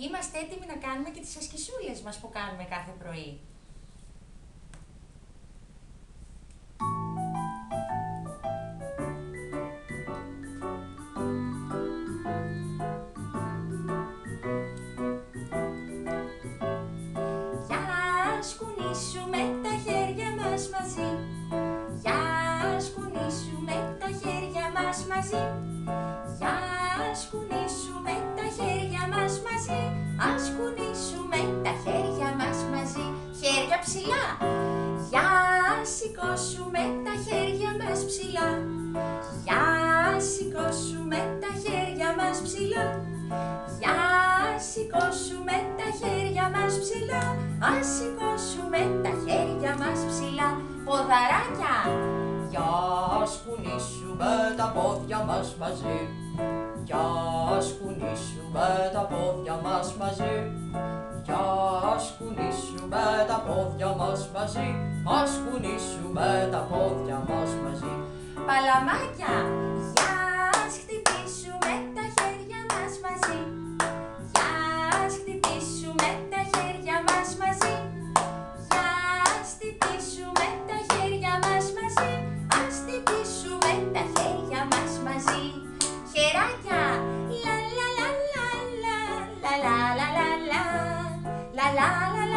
Είμαστε έτοιμοι να κάνουμε και τις ασκησούλες μας που κάνουμε κάθε πρωί. Για σκουνίσουμε τα χέρια μας μαζί Για σκουνίσουμε τα ψηλά. Για σηκώσουμε τα χέρια μας ψηλά. Για σηκώσουμε τα χέρια μας ψηλά. Για σηκώσουμε τα χέρια μας ψηλά. Ας σηκώσουμε τα χέρια μας ψηλά. Ποδαράκια Για σκουνίσουμε τα πόδια μας μαζί. Για σκουνίσουμε τα πόδια μας μαζί. Για σκουνίσουμε τα πόδια μας μαζί. Ας κουνήσουμε τα πόδια μας μαζί. Παλαμάκια Για χτυπήσουμε τα χέρια μας μαζί Για χτυπήσουμε τα χέρια μας μαζί Για χτυπήσουμε τα χέρια μας μαζί Ας χτυπήσουμε τα χέρια μας μαζί Χεράκια Λα λα λα λα λα λα λα λα λα λα λα